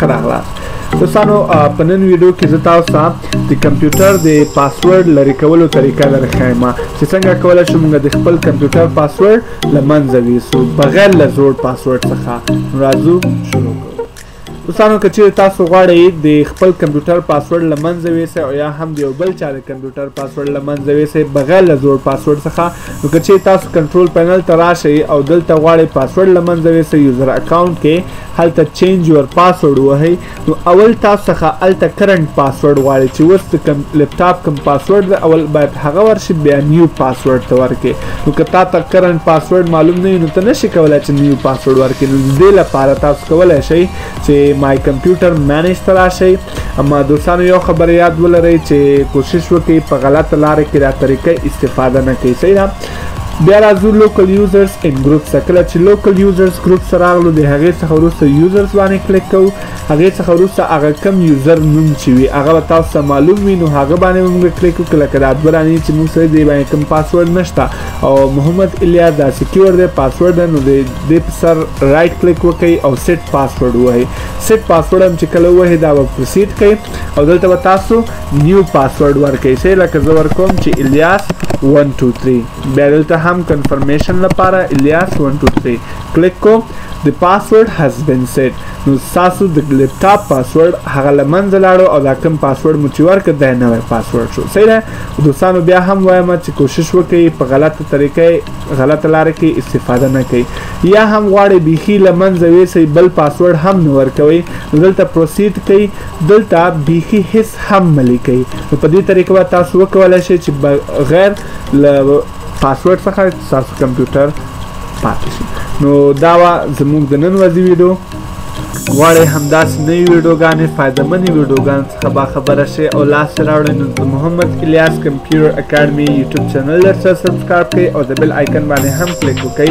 خراغلاست دوستانو په نن ویډیو کې زه تاسو ته د کمپیوټر د پاسورډ لری کولو طریقه لري خایم چې څنګه کولای شو موږ د خپل کمپیوټر پاسورډ لمنځه ویسو بغیر له زوړ پاسورډ څخه راځو شروع کوو دوستانو که چیرې تاسو غواړئ د خپل کمپیوټر پاسورډ لمنځه ویسئ او یا هم د یو بل چا د کمپیوټر پاسورډ لمنځه ویسئ بغیر له زوړ پاسورډ څخه نو که چیرې تاسو کنټرول پینل ته راشئ او دلته غواړئ پاسورډ لمنځه ویسئ یوزر اکاونټ کې هلته چینج یور پاسورډ ووهئ نو اول تاسو څخه هلته کرنټ پاسورډ غواړي چې اوس د کم لپټاپ کم پاسورډ ده اول باید هغه ورشي بیا نیو پاسورډ ته ورکې نو که تا ته کرنټ پاسورډ معلوم نه وي نو ته نشي کولای چې نیو پاسورډ ورکې نو دې لپاره تاسو کولای شئ چې مای کمپیوټر مینج ته راشئ اما دوستانو یو خبر یاد ولرئ چې کوشش وکړئ په غلط لارې کې را طریقې استفاده نه کړئ صحیح ده بیا راځو لوکل یوزرز ان ګروپ ته کله چې لوکل یوزرز ګروپ سره راغلو د هغې څخه وروسته یوزرز باندې کلیک کوو هغې څخه وروسته هغه کم یوزر نوم چې وي هغه به تاسو ته معلوم وي نو هغه باندې به موږ کلیک وکړو لکه دا دوه دانې چې موږ سره دی باندې کوم پاسورډ نشته او محمد الیاس دا سکیور دی پاسورډ نو دی د په سر رائټ کلیک وکړئ او سیټ پاسورډ ووهئ سیټ پاسورډ هم چې کله ووهئ دا به پروسید کوي او دلته به تاسو نیو پاسورډ ورکړئ سه لکه زه ورکوم چې الیاس 123 بیا دلته هم کنفرمیشن لپاره الیاس 123 کلیک کو د پاسورډ هاز بین سیټ نو تاسو د لیپ ټاپ پاسورډ هغه لمنځه لاړو او دا کوم پاسورډ مو چې ورکړ دا نوی پاسورډ شو صحیح ده دوستانو بیا هم وایم چې کوشش وکړئ په غلطه طریقه غلطه لار کې استفاده نه کړئ یا هم غواړئ بیخي لمنځه ویسئ بل پاسورډ هم نه ورکوي دلته پروسید کړئ دلته بیخی هیڅ هم مه لیکئ نو په دې طریقه به تاسو وکولای شئ چې بغیر له پاسورډ څخه تاسو کمپیوټر پاتې شي نو دا وا زموږ د نن ورځې ویډیو غواړئ همداسې نوې ویډیوګانې فایدهمنې ویډیوګانو څخه به خبره شئ او لاسته راوړئ نو د محمد الیاس کمپیوټر اکاډمي یوټیوب چینل درسره سبسکرایب کړئ او د بل آیکن باندې هم کلیک وکړئ